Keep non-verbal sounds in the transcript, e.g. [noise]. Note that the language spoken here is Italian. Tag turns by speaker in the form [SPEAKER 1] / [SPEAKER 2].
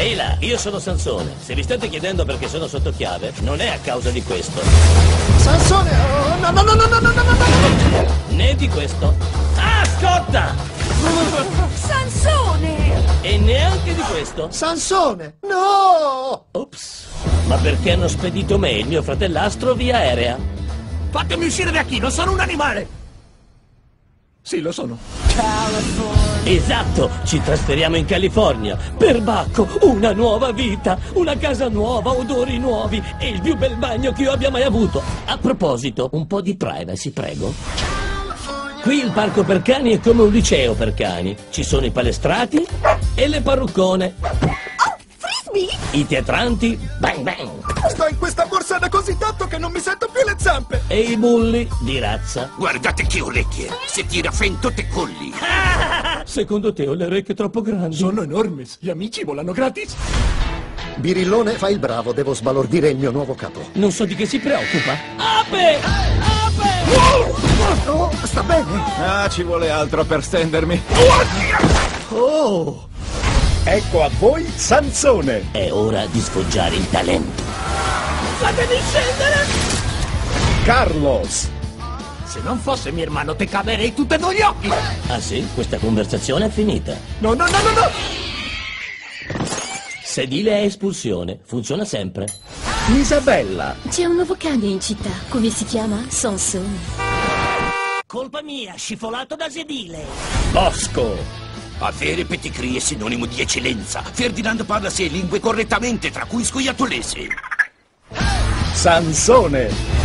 [SPEAKER 1] Ehi là, io sono Sansone. Se vi state chiedendo perché sono sotto chiave, non è a causa di questo,
[SPEAKER 2] Sansone, oh, no, no, no, no, no, no, no, no.
[SPEAKER 1] né di questo. Ah, scotta!
[SPEAKER 3] Sansone!
[SPEAKER 1] E neanche di questo.
[SPEAKER 2] Sansone, no!
[SPEAKER 1] Ops. Ma perché hanno spedito me, il mio fratellastro, via aerea?
[SPEAKER 4] Fatemi uscire da qui, non sono un animale! Sì, lo sono.
[SPEAKER 1] Esatto, ci trasferiamo in California. Per Bacco, una nuova vita, una casa nuova, odori nuovi e il più bel bagno che io abbia mai avuto. A proposito, un po' di privacy, prego. Qui il parco per cani è come un liceo per cani. Ci sono i palestrati e le parruccone.
[SPEAKER 3] Frisbee!
[SPEAKER 1] I teatranti, bang bang.
[SPEAKER 4] Sto in questa borsa da così tanto che non mi sento più le zampe!
[SPEAKER 1] E i bulli di razza.
[SPEAKER 5] Guardate che orecchie! Se tira fento te colli! [laughs]
[SPEAKER 1] Secondo te ho le orecchie troppo grandi?
[SPEAKER 4] Sono enormi, gli amici volano gratis!
[SPEAKER 2] Birillone, fai il bravo, devo sbalordire il mio nuovo capo.
[SPEAKER 1] Non so di che si preoccupa. Ape! Ape!
[SPEAKER 2] Oh, sta bene?
[SPEAKER 4] Ah, ci vuole altro per stendermi.
[SPEAKER 2] Oh!
[SPEAKER 4] Ecco a voi Sansone!
[SPEAKER 1] È ora di sfoggiare il talento. Fatemi scendere!
[SPEAKER 4] Carlos!
[SPEAKER 5] Se non fosse mio hermano te caverei tutte e due gli occhi!
[SPEAKER 1] Ah sì? Questa conversazione è finita.
[SPEAKER 4] No, no, no, no, no!
[SPEAKER 1] Sedile a espulsione. Funziona sempre.
[SPEAKER 4] Isabella!
[SPEAKER 6] C'è un nuovo cane in città, come si chiama? Sansone.
[SPEAKER 1] Colpa mia, scifolato da sedile.
[SPEAKER 4] Bosco!
[SPEAKER 5] Avere peticri è sinonimo di eccellenza. Ferdinando parla sei lingue correttamente, tra cui scoiattolese.
[SPEAKER 4] Sansone!